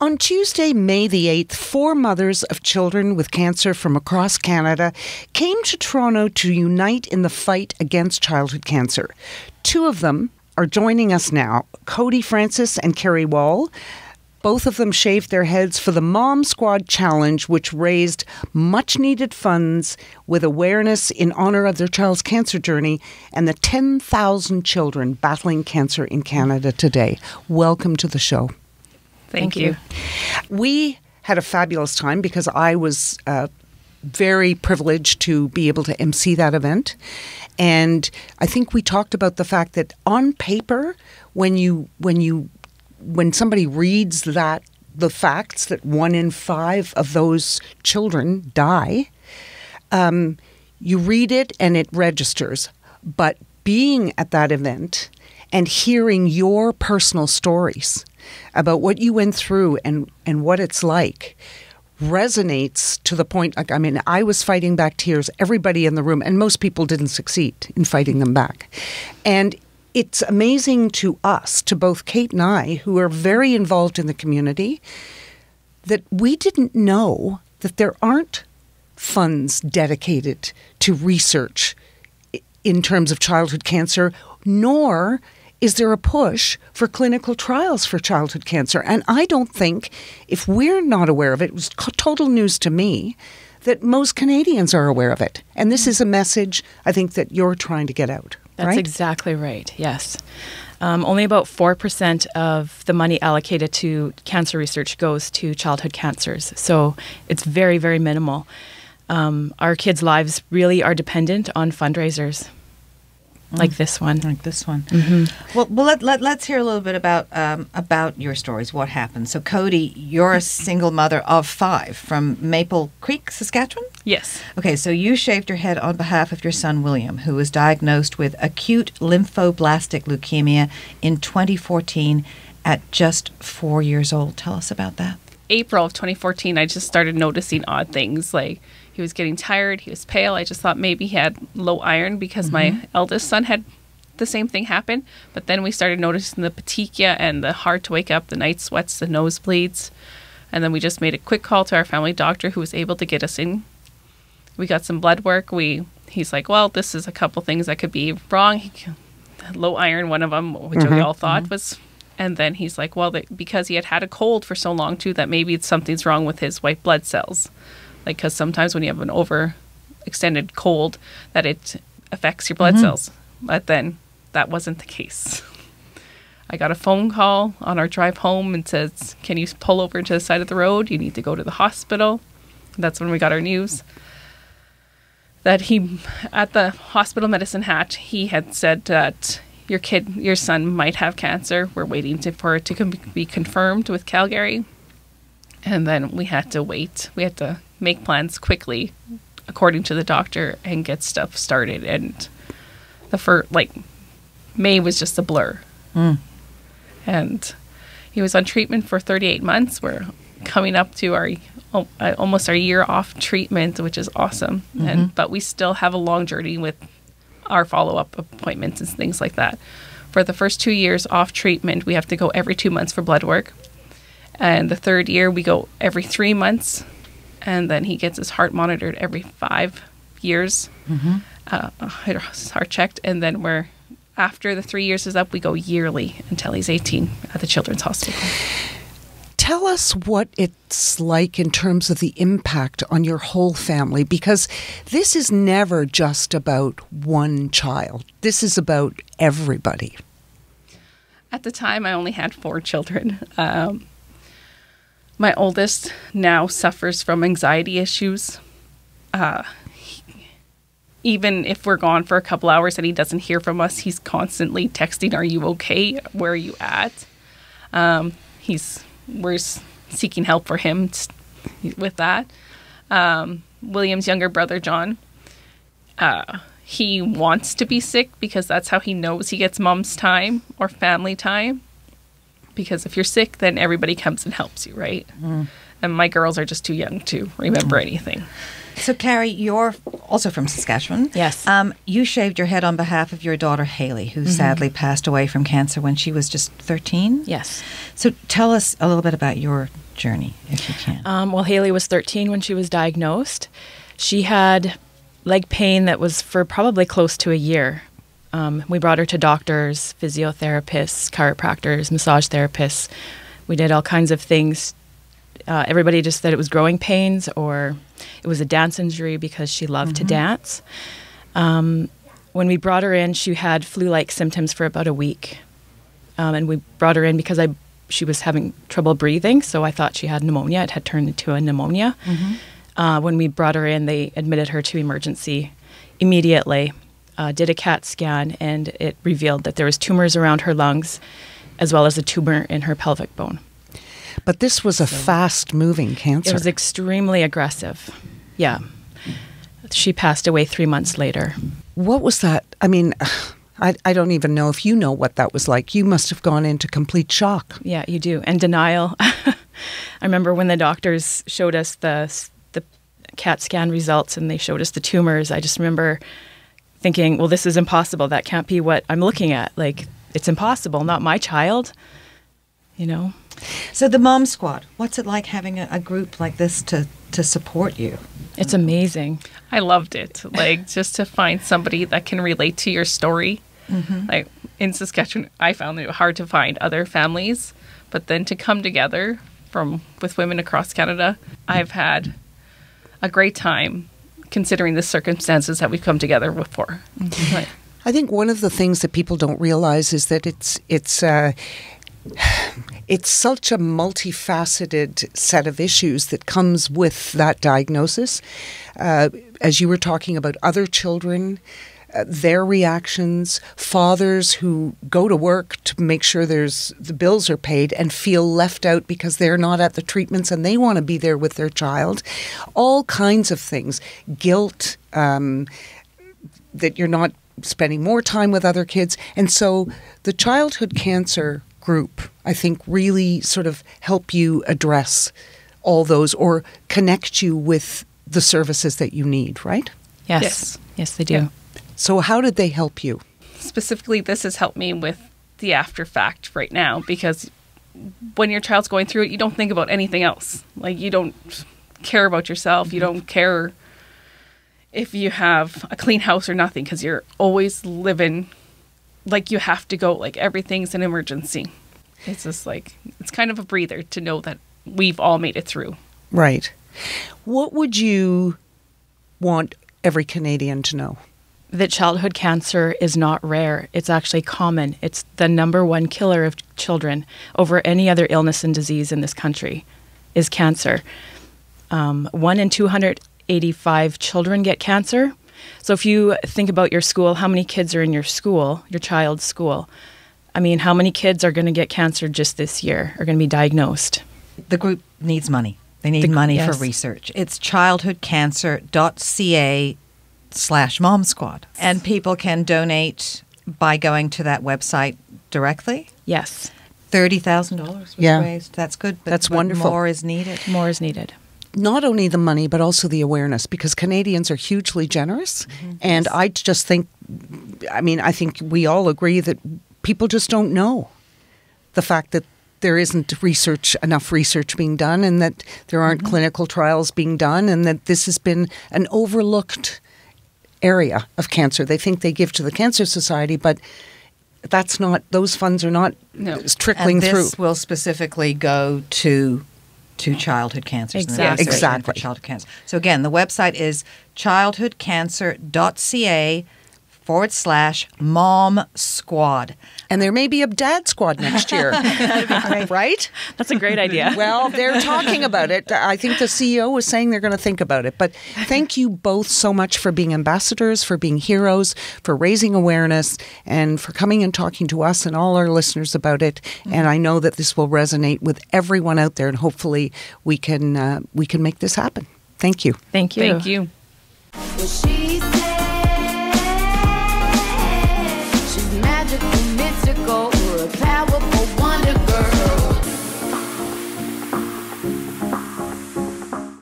On Tuesday, May the 8th, four mothers of children with cancer from across Canada came to Toronto to unite in the fight against childhood cancer. Two of them are joining us now Kodie Francis and Carrie Wall. Both of them shaved their heads for the Mom Squad Challenge, which raised much needed funds with awareness in honor of their child's cancer journey and the 10,000 children battling cancer in Canada today. Welcome to the show. Thank, you. We had a fabulous time because I was uh, very privileged to be able to MC that event. And I think we talked about the fact that on paper, when you when you when somebody reads that the facts that one in five of those children die, um, you read it and it registers. But being at that event and hearing your personal stories about what you went through and, and what it's like resonates to the point like I mean I was fighting back tears everybody in the room and most people didn't succeed in fighting them back and it's amazing to us to both Kate and I who are very involved in the community that we didn't know that there aren't funds dedicated to research in terms of childhood cancer nor is there a push for clinical trials for childhood cancer? And I don't think, if we're not aware of it, it was total news to me, that most Canadians are aware of it. And this mm. is a message I think that you're trying to get out. That's right? exactly right. Yes. Um, only about 4% of the money allocated to cancer research goes to childhood cancers. So it's very, very minimal. Um, our kids' lives really are dependent on fundraisers like this one. like this one. Mm-hmm. Well, well let, let, let's hear a little bit about um, about your stories. What happened? So, Kodie, you're a single mother of five from Maple Creek, Saskatchewan. Yes. Okay, so you shaved your head on behalf of your son William, who was diagnosed with acute lymphoblastic leukemia in 2014 at just four years old. Tell us about that. April of 2014, I just started noticing odd things. Like he was getting tired, he was pale. I just thought maybe he had low iron because my mm-hmm. eldest son had the same thing happen. But then we started noticing the petechia and the hard to wake up, the night sweats, the nosebleeds. And then we just made a quick call to our family doctor who was able to get us in. We got some blood work. We he's like, well, this is a couple things that could be wrong. He, low iron, one of them, which we mm-hmm. all thought mm-hmm. was. And then he's like, well, that, because he had had a cold for so long too, that maybe something's wrong with his white blood cells. Like, because sometimes when you have an over extended cold, that it affects your blood mm-hmm. cells. But then that wasn't the case. I got a phone call on our drive home and says, "Can you pull over to the side of the road? You need to go to the hospital." That's when we got our news that he at the hospital medicine hat he had said that your kid your son might have cancer. We're waiting to, for it to com- be confirmed with calgary. And then we had to wait. We had to make plans quickly according to the doctor and get stuff started. And the first like may was just a blur. And he was on treatment for 38 months. We're coming up to our uh, almost our year off treatment which is awesome. And but we still have a long journey with our follow-up appointments and things like that. For the first two years off treatment we have to go every two months for blood work. And the third year we go every three months and then he gets his heart monitored every five years. Uh, his heart checked and then we're after the three years is up we go yearly until he's 18 at the children's hospital Tell us what it's like in terms of the impact on your whole family because this is never just about one child. This is about everybody. At the time, I only had four children. Um, my oldest now suffers from anxiety issues. Uh, he- even if we're gone for a couple hours and he doesn't hear from us, he's constantly texting, "Are you okay? Where are you at?" Um, he's we're seeking help for him with that. Um, William's younger brother, John, uh, he wants to be sick because that's how he knows he gets mom's time or family time. Because if you're sick, then everybody comes and helps you, right? And my girls are just too young to remember anything. So, Carrie, you're also from Saskatchewan. Yes. Um, you shaved your head on behalf of your daughter Haley, who sadly passed away from cancer when she was just 13. Yes. So, tell us a little bit about your journey, if you can. Um, well, Haley was 13 when she was diagnosed. She had leg pain that was for probably close to a year. Um, we brought her to doctors, physiotherapists, chiropractors, massage therapists. We did all kinds of things. Uh, everybody just said it was growing pains or it was a dance injury because she loved to dance. Um, when we brought her in, she had flu-like symptoms for about a week, um, and we brought her in because I she was having trouble breathing, so I thought she had pneumonia. It had turned into a pneumonia. Uh, when we brought her in, they admitted her to emergency immediately. Uh, did a CAT scan, and it revealed that there was tumors around her lungs, as well as a tumor in her pelvic bone. But this was a fast moving cancer. It was extremely aggressive. Yeah. She passed away three months later. what was that? I mean, I, I don't even know if you know what that was like. You must have gone into complete shock. Yeah, you do. And denial. I remember when the doctors showed us the the CAT scan results and they showed us the tumors. I just remember thinking, well, this is impossible. That can't be what I'm looking at. Like, it's impossible. Not my child. You know. So, the Mom Squad, what's it like having a, a group like this to, to support you? It's amazing. I loved it. Like just to find somebody that can relate to your story. Like in Saskatchewan, I found it hard to find other families, but then to come together from with women across Canada, I've had a great time considering the circumstances that we've come together with for. Like, I think one of the things that people don't realize is that it's it's uh, it's such a multifaceted set of issues that comes with that diagnosis. Uh, as you were talking about other children, uh, their reactions, fathers who go to work to make sure there's the bills are paid and feel left out because they're not at the treatments and they want to be there with their child, all kinds of things, guilt. Um, that you're not spending more time with other kids. And so the childhood cancer group, I think, really sort of help you address all those or connect you with the services that you need, right? Yes. Yes. Yes, they do. Yeah. So, how did they help you? specifically this has helped me with the after fact right now because when your child's going through it you don't think about anything else like you don't care about yourself you mm-hmm. don't care if you have a clean house or nothing because you're always living like you have to go like everything's an emergency it's just like it's kind of a breather to know that we've all made it through Right. What would you want every Canadian to know? that childhood cancer is not rare. It's actually common. It's the number one killer of children over any other illness and disease in this country is cancer. Um, one in 285 children get cancer. So if you think about your school, how many kids are in your school, your child's school? I mean, how many kids are going to get cancer just this year, are going to be diagnosed? The group needs money. They need The- money yes. for research. It's childhoodcancer.ca slash mom squad. And people can donate by going to that website directly. Yes, $30,000 was Yeah. raised. That's good. But, That's but wonderful. More is needed. more is needed. Not only the money but also the awareness because Canadians are hugely generous. Mm-hmm. And I just think I mean I think we all agree that people just don't know the fact that there isn't research enough research being done and that there aren't mm-hmm. clinical trials being done and that this has been an overlooked area of cancer. They think they give to the cancer society but that's not those funds are not No. trickling and this through. will specifically go to to childhood cancers. Exactly. For Exactly. Childhood cancer. So again, the website is childhoodcancer.ca forward slash mom squad. and there may be a dad squad next year right That's a great idea. Well, they're talking about it. I think the CEO was saying they're going to think about it. But thank you both so much for being ambassadors, for being heroes, for raising awareness, and for coming and talking to us and all our listeners about it. And I know that this will resonate with everyone out there, and hopefully we can uh, we can make this happen. Thank you. Thank you. thank you